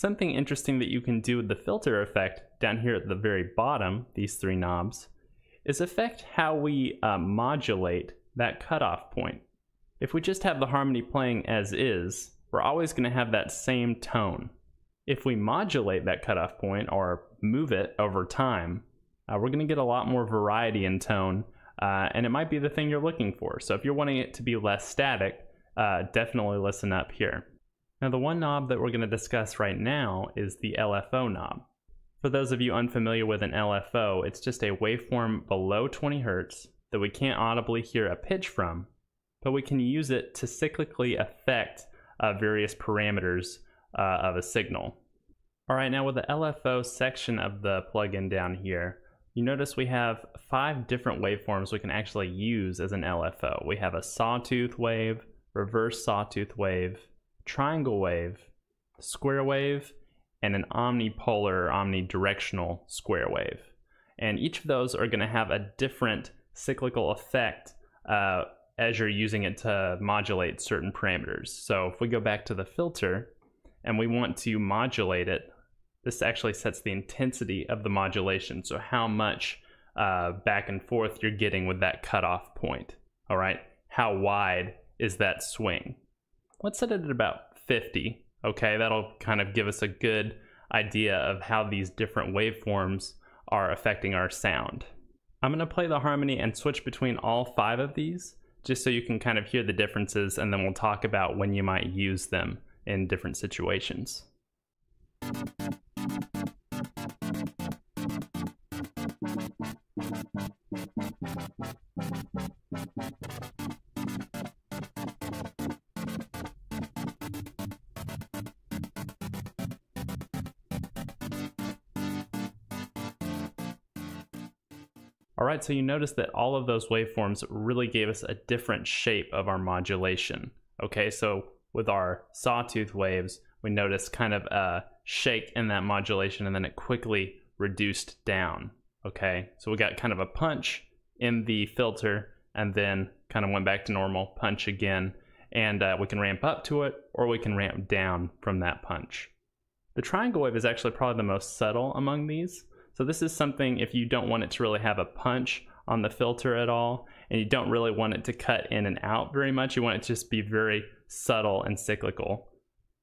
Something interesting that you can do with the filter effect down here at the very bottom, these three knobs, is affect how we uh, modulate that cutoff point. If we just have the harmony playing as is, we're always going to have that same tone. If we modulate that cutoff point or move it over time, uh, we're going to get a lot more variety in tone, uh, and it might be the thing you're looking for. So if you're wanting it to be less static, uh, definitely listen up here. Now the one knob that we're going to discuss right now is the LFO knob. For those of you unfamiliar with an LFO, it's just a waveform below 20 Hz that we can't audibly hear a pitch from, but we can use it to cyclically affect uh, various parameters uh, of a signal. All right, now with the LFO section of the plugin down here, you notice we have five different waveforms we can actually use as an LFO. We have a sawtooth wave, reverse sawtooth wave, triangle wave, square wave, and an omnipolar omnidirectional square wave. And each of those are going to have a different cyclical effect uh, as you're using it to modulate certain parameters. So if we go back to the filter and we want to modulate it, this actually sets the intensity of the modulation. So how much uh, back and forth you're getting with that cutoff point. All right. How wide is that swing? Let's set it at about 50. Okay, that'll kind of give us a good idea of how these different waveforms are affecting our sound. I'm going to play the harmony and switch between all five of these just so you can kind of hear the differences and then we'll talk about when you might use them in different situations. All right, so you notice that all of those waveforms really gave us a different shape of our modulation. Okay, so with our sawtooth waves, we noticed kind of a shake in that modulation and then it quickly reduced down. Okay, so we got kind of a punch in the filter and then kind of went back to normal, punch again, and uh, we can ramp up to it or we can ramp down from that punch. The triangle wave is actually probably the most subtle among these. So this is something if you don't want it to really have a punch on the filter at all, and you don't really want it to cut in and out very much, you want it to just be very subtle and cyclical.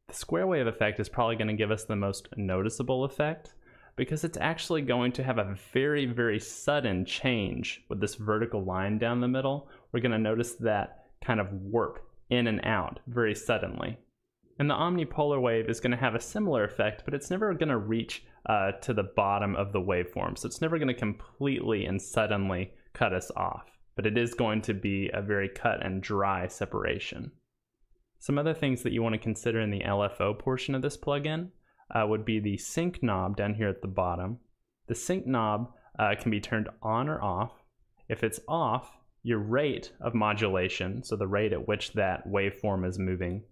The square wave effect is probably going to give us the most noticeable effect because it's actually going to have a very, very sudden change with this vertical line down the middle. We're going to notice that kind of warp in and out very suddenly. And the omnipolar wave is going to have a similar effect, but it's never going to reach uh, to the bottom of the waveform. So it's never going to completely and suddenly cut us off, but it is going to be a very cut and dry separation. Some other things that you want to consider in the LFO portion of this plugin uh, would be the sync knob down here at the bottom. The sync knob uh, can be turned on or off. If it's off, your rate of modulation, so the rate at which that waveform is moving,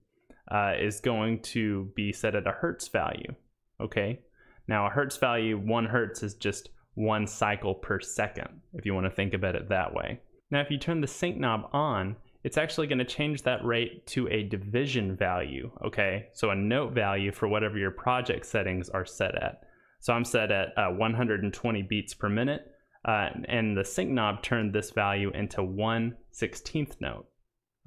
uh, is going to be set at a hertz value. Okay, now a hertz value, one hertz is just one cycle per second, if you want to think about it that way. Now if you turn the sync knob on, it's actually going to change that rate to a division value, okay? So a note value for whatever your project settings are set at. So I'm set at uh, 120 beats per minute, uh, and the sync knob turned this value into 1 16th note,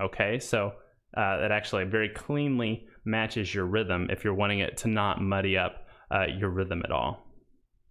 okay? So uh, that actually very cleanly matches your rhythm if you're wanting it to not muddy up uh, your rhythm at all.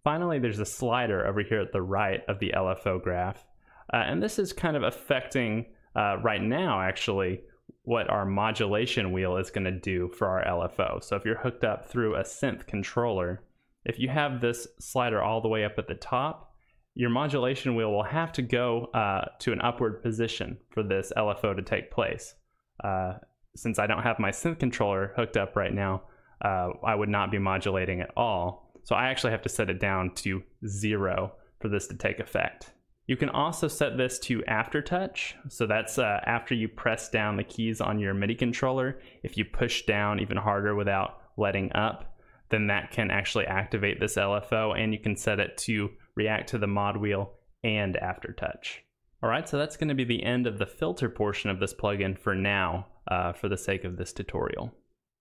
Finally, there's a slider over here at the right of the LFO graph. Uh, and this is kind of affecting uh, right now, actually, what our modulation wheel is going to do for our LFO. So if you're hooked up through a synth controller, if you have this slider all the way up at the top, your modulation wheel will have to go uh, to an upward position for this LFO to take place. Uh, since I don't have my synth controller hooked up right now, uh, I would not be modulating at all. So I actually have to set it down to zero for this to take effect. You can also set this to aftertouch. So that's uh, after you press down the keys on your MIDI controller. If you push down even harder without letting up, then that can actually activate this LFO and you can set it to react to the mod wheel and aftertouch. All right, so that's gonna be the end of the filter portion of this plugin for now, uh, for the sake of this tutorial.